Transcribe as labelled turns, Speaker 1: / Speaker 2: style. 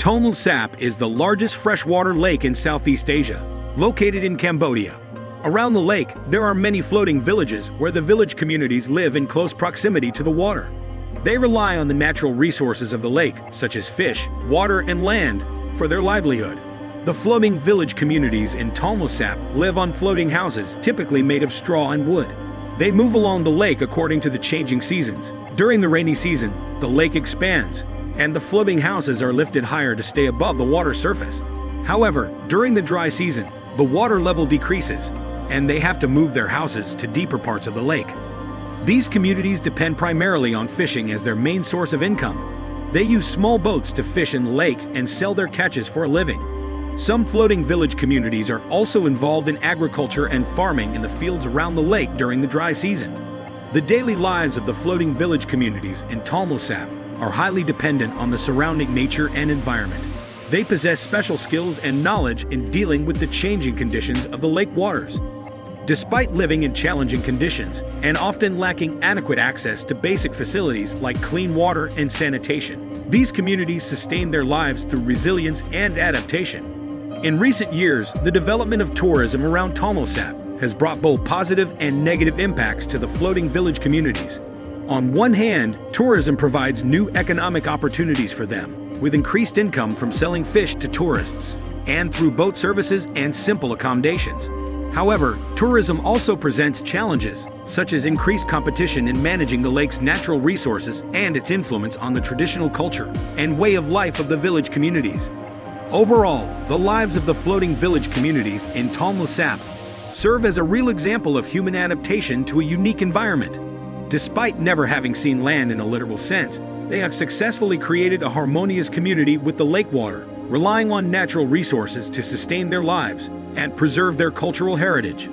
Speaker 1: Tonle Sap is the largest freshwater lake in Southeast Asia, located in Cambodia. Around the lake, there are many floating villages where the village communities live in close proximity to the water. They rely on the natural resources of the lake, such as fish, water, and land, for their livelihood. The floating village communities in Tonle Sap live on floating houses, typically made of straw and wood. They move along the lake according to the changing seasons. During the rainy season, the lake expands, and the floating houses are lifted higher to stay above the water surface. However, during the dry season, the water level decreases, and they have to move their houses to deeper parts of the lake. These communities depend primarily on fishing as their main source of income. They use small boats to fish in the lake and sell their catches for a living. Some floating village communities are also involved in agriculture and farming in the fields around the lake during the dry season. The daily lives of the floating village communities in Tonle Sap are highly dependent on the surrounding nature and environment. They possess special skills and knowledge in dealing with the changing conditions of the lake waters. Despite living in challenging conditions and often lacking adequate access to basic facilities like clean water and sanitation, these communities sustain their lives through resilience and adaptation. In recent years, the development of tourism around Tonle Sap has brought both positive and negative impacts to the floating village communities. On one hand, tourism provides new economic opportunities for them, with increased income from selling fish to tourists, and through boat services and simple accommodations. However, tourism also presents challenges, such as increased competition in managing the lake's natural resources and its influence on the traditional culture and way of life of the village communities. Overall, the lives of the floating village communities in Tonle Sap serve as a real example of human adaptation to a unique environment. Despite never having seen land in a literal sense, they have successfully created a harmonious community with the lake water, relying on natural resources to sustain their lives and preserve their cultural heritage.